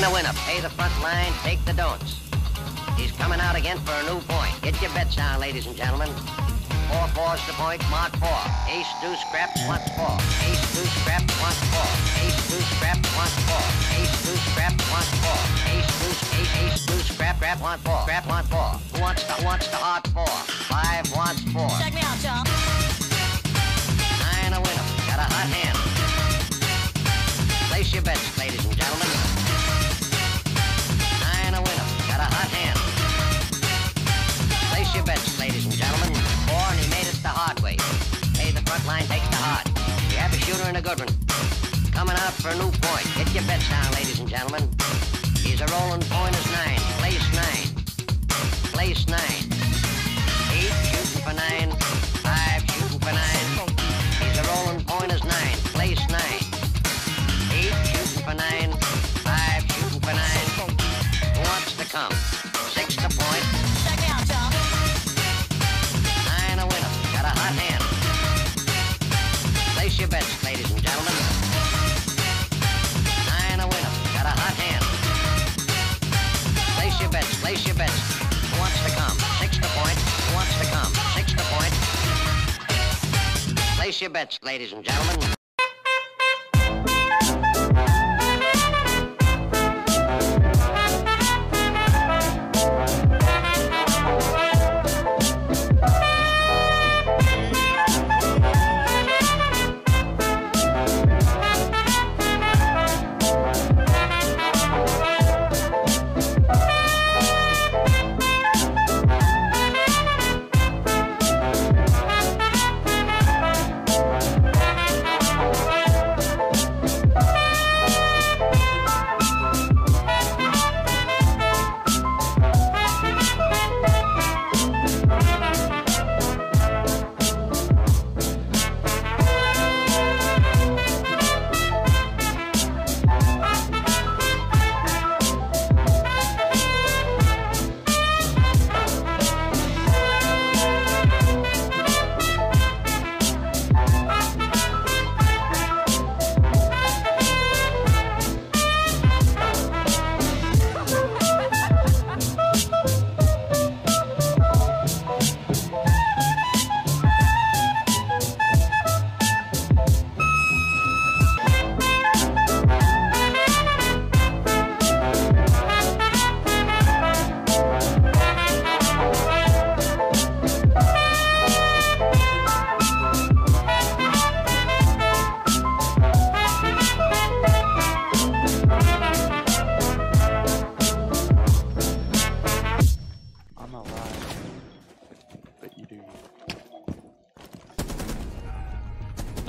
Nine a winner. Pay the front line, take the don'ts. He's coming out again for a new point. Get your bets down, ladies and gentlemen. Four fours to point, mark four. Ace, deuce, scrap, once four. Ace, deuce, scrap, once four. Ace, deuce, scrap, once four. Ace, deuce, scrap, once four. Ace, deuce, ace, ace, deuce, scrap, scrap, one four. Scrap, one four. Who wants the, wants the hard four? Five wants four. Check me out, y'all. Nine a winner. Got a hot hand. Place your bets, shooter good one. Coming out for a new point. Get your bets down, ladies and gentlemen. Place your bets, ladies and gentlemen.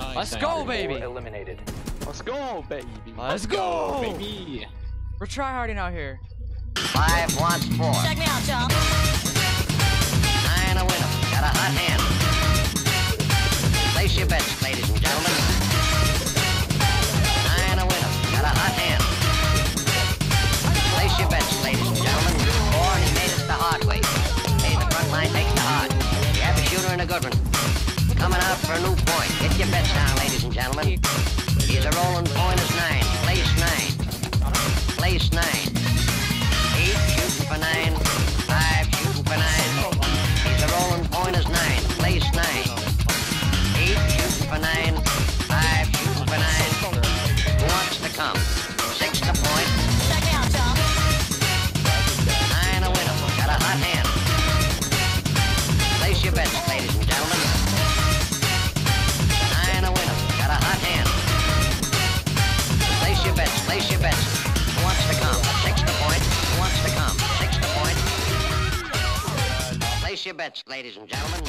Nice. Let's thank go, baby. eliminated. Let's go, baby. Let's go. Baby. We're tryharding out here. Five wants four. Check me out, y'all. Nine a winner. Got a hot hand. Place your bets, ladies and gentlemen. Nine a winner. Got a hot hand. Place your bets, ladies and gentlemen. Four, and he made it the hard way. Hey, the front line takes the hard. You have a shooter and a good one. Coming out for a new point. Get your bets down, ladies and gentlemen. He's a rolling point is nine. Place nine. Place nine. Your bets, ladies and gentlemen.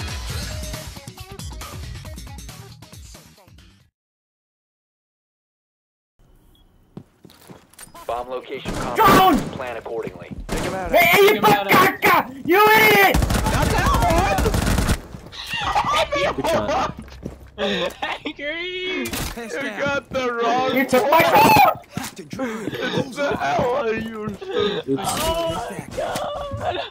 Bomb location Drone! confirmed. Plan accordingly. Hey, you fucker! You idiot! Angry. You got the wrong. You took my car! What the hell are you? Oh my god.